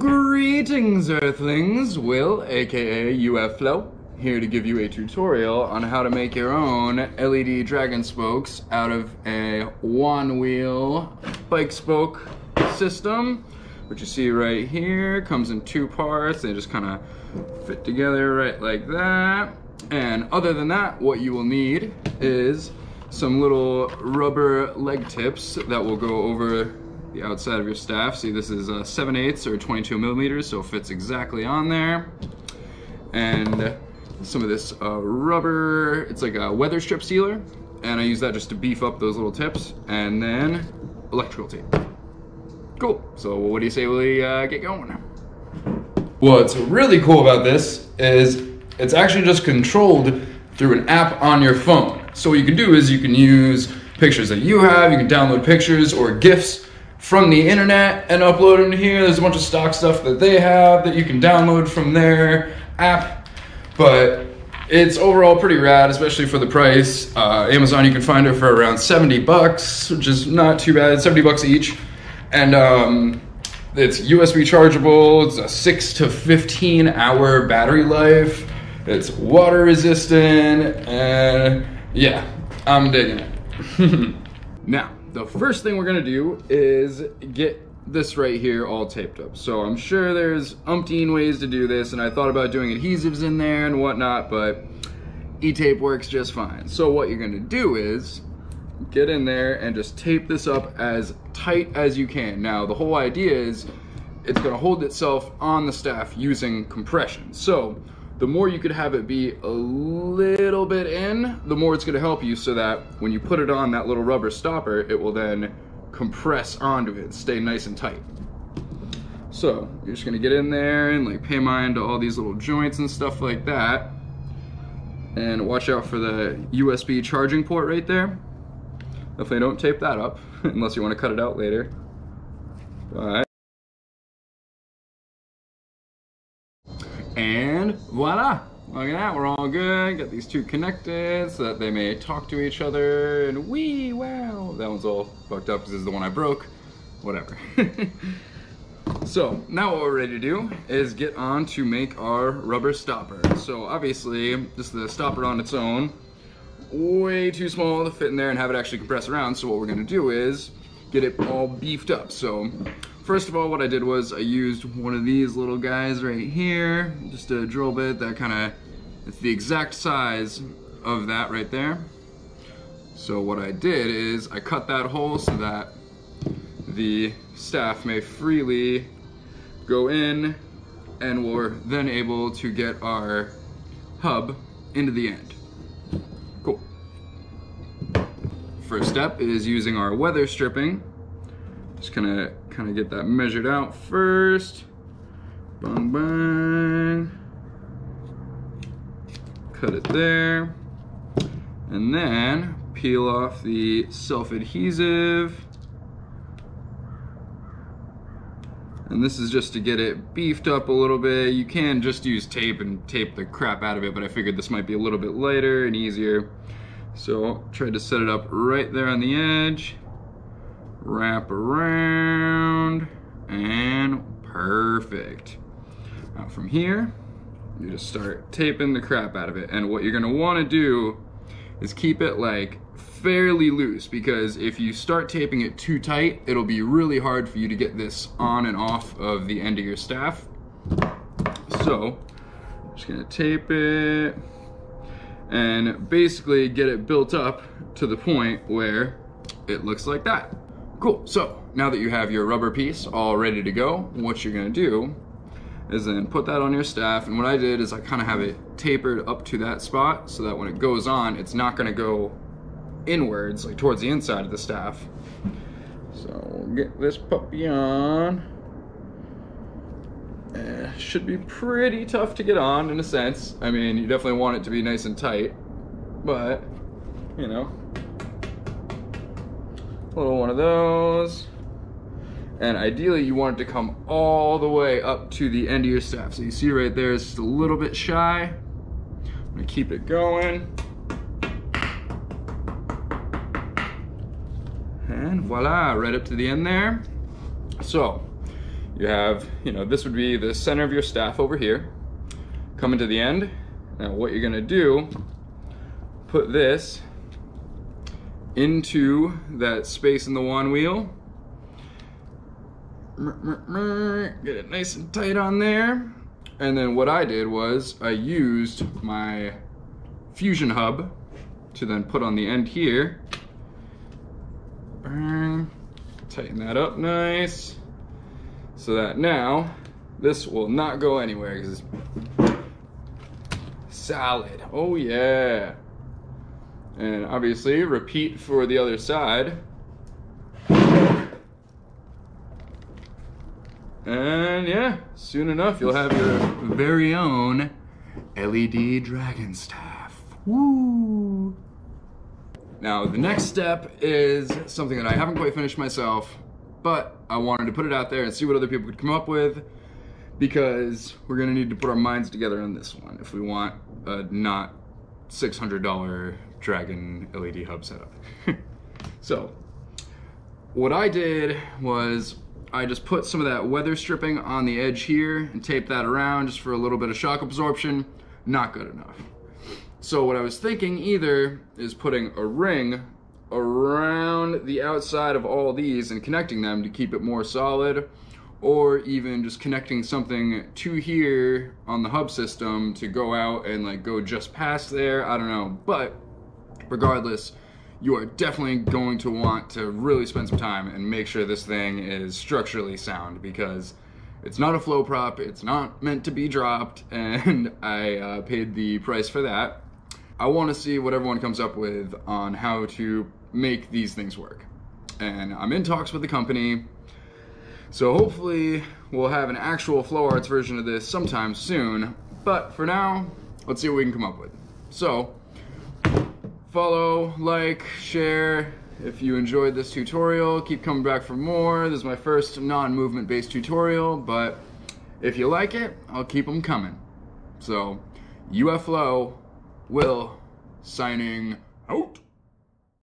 Greetings, Earthlings! Will, aka UF Flow, here to give you a tutorial on how to make your own LED dragon spokes out of a Xuanwheel bike spoke system. What you see right here comes in two parts. They just kind of fit together right like that. And other than that, what you will need is some little rubber leg tips that will go over the outside of your staff. See, this is uh, 7 eighths or 22 millimeters, so it fits exactly on there. And some of this uh, rubber, it's like a weather strip sealer, and I use that just to beef up those little tips, and then electrical tape. Cool, so what do you say we uh, get going? What's really cool about this is it's actually just controlled through an app on your phone. So what you can do is you can use pictures that you have, you can download pictures or GIFs from the internet and upload them here. There's a bunch of stock stuff that they have that you can download from their app, but it's overall pretty rad, especially for the price. Uh, Amazon, you can find it for around 70 bucks, which is not too bad, 70 bucks each. And um, it's USB chargeable, it's a six to 15 hour battery life, it's water resistant, and yeah, I'm digging it. now, the first thing we're gonna do is get this right here all taped up. So I'm sure there's umpteen ways to do this and I thought about doing adhesives in there and whatnot, but E-tape works just fine. So what you're gonna do is get in there and just tape this up as tight as you can. Now the whole idea is it's gonna hold itself on the staff using compression. So the more you could have it be a little bit in, the more it's gonna help you so that when you put it on that little rubber stopper, it will then compress onto it and stay nice and tight. So you're just gonna get in there and like pay mind to all these little joints and stuff like that. And watch out for the USB charging port right there. Definitely don't tape that up unless you wanna cut it out later. But And voila! Look at that, we're all good. Got these two connected so that they may talk to each other. And wee, wow. That one's all fucked up because this is the one I broke. Whatever. so now what we're ready to do is get on to make our rubber stopper. So obviously, just the stopper on its own, way too small to fit in there and have it actually compress around. So what we're gonna do is get it all beefed up. So First of all, what I did was I used one of these little guys right here, just a drill bit that kind of, it's the exact size of that right there. So what I did is I cut that hole so that the staff may freely go in and we're then able to get our hub into the end. Cool. First step is using our weather stripping just of kind of get that measured out first. Bang, bang. Cut it there. And then peel off the self-adhesive. And this is just to get it beefed up a little bit. You can just use tape and tape the crap out of it, but I figured this might be a little bit lighter and easier. So tried to set it up right there on the edge wrap around, and perfect. Now from here, you just start taping the crap out of it. And what you're gonna wanna do is keep it like fairly loose because if you start taping it too tight, it'll be really hard for you to get this on and off of the end of your staff. So, I'm just gonna tape it and basically get it built up to the point where it looks like that. Cool, so now that you have your rubber piece all ready to go, what you're gonna do is then put that on your staff. And what I did is I kind of have it tapered up to that spot so that when it goes on, it's not gonna go inwards, like towards the inside of the staff. So we'll get this puppy on. Eh, should be pretty tough to get on in a sense. I mean, you definitely want it to be nice and tight, but you know, little one of those. And ideally you want it to come all the way up to the end of your staff. So you see right there, it's just a little bit shy. I'm gonna keep it going. And voila, right up to the end there. So you have, you know, this would be the center of your staff over here. Coming to the end. Now what you're gonna do, put this into that space in the Xuanwheel. Get it nice and tight on there. And then what I did was I used my fusion hub to then put on the end here. Tighten that up nice. So that now this will not go anywhere because it's solid. Oh yeah. And obviously repeat for the other side. And yeah, soon enough you'll have your very own LED dragon staff. Woo! Now the next step is something that I haven't quite finished myself, but I wanted to put it out there and see what other people could come up with because we're gonna need to put our minds together on this one if we want a not $600 Dragon LED hub setup. so, what I did was I just put some of that weather stripping on the edge here and taped that around just for a little bit of shock absorption. Not good enough. So what I was thinking either is putting a ring around the outside of all these and connecting them to keep it more solid or even just connecting something to here on the hub system to go out and like go just past there. I don't know. But regardless, you are definitely going to want to really spend some time and make sure this thing is structurally sound because it's not a flow prop, it's not meant to be dropped, and I uh, paid the price for that. I want to see what everyone comes up with on how to make these things work. And I'm in talks with the company, so hopefully we'll have an actual Flow Arts version of this sometime soon. But for now, let's see what we can come up with. So, follow, like, share. If you enjoyed this tutorial, keep coming back for more. This is my first non-movement based tutorial, but if you like it, I'll keep them coming. So, UFLO will signing out.